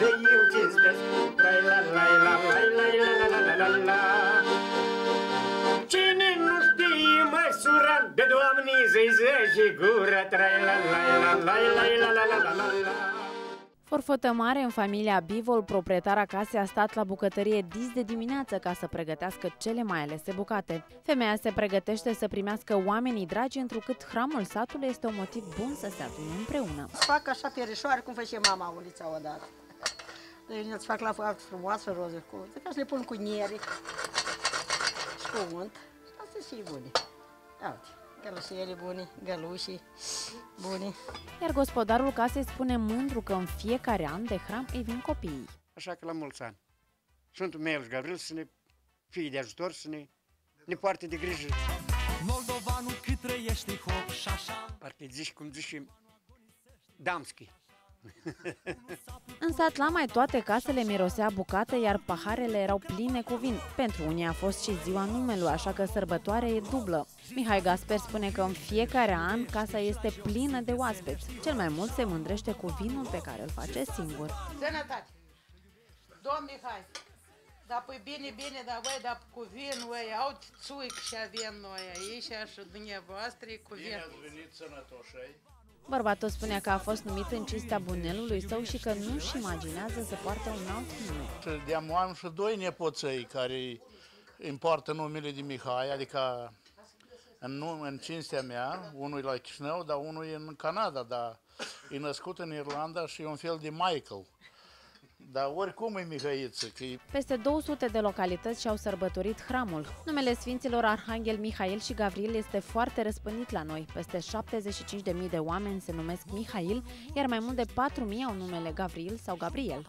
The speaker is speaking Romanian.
de eu ce-ți Trai la la la la la la la la la la. Cine nu știe măsura de Doamne să-i zăge gura Trai la la la la la la la la la la la Forfătă mare în familia Bivol, proprietara casei a stat la bucătărie dis de dimineață ca să pregătească cele mai alese bucate. Femeia se pregătește să primească oamenii dragi, întrucât hramul satului este un motiv bun să se adune împreună. Să fac așa perișoare cum face mama ulița odată. Deci îți fac la foarte frumoasă roze cu, ca să le pun cu nieri și cu unt. Asta și bune. Uite. Gălușiele bune, gălușii bune. Iar gospodarul casei spune mândru că în fiecare an de hram îi vin copiii. Așa că la mulți ani. Sfântul Meiluș Gavril să ne fie de ajutor, să ne, ne poarte de grijă. Moldovanul cât trăiește hop și așa. Parcă zici cum zici Damski. În sat la mai toate casele mirosea bucate, iar paharele erau pline cu vin. Pentru unii a fost și ziua numelui, așa că sărbătoarea e dublă. Mihai Gasper spune că în fiecare an casa este plină de oaspeți. Cel mai mult se mândrește cu vinul pe care îl face singur. Sănătate! Domn Mihai, dar păi bine, bine, dar voi, dar cu vin, voi, au țuic și avem noi aici și dumneavoastră cu vin. Bine ați venit sănătoși, Bărbatul spunea că a fost numit în cinstea bunelului său și că nu-și imaginează să poartă un alt nume. De am și doi nepoței care îmi poartă numele de Mihai, adică în, în cinstea mea, unul e la Chișinău, dar unul e în Canada, dar e născut în Irlanda și e un fel de Michael. Dar oricum e Mihaiță. Că e... Peste 200 de localități și-au sărbătorit hramul. Numele Sfinților Arhanghel Mihail și Gavril este foarte răspândit la noi. Peste 75.000 de oameni se numesc Mihail, iar mai mult de 4.000 au numele Gavril sau Gabriel.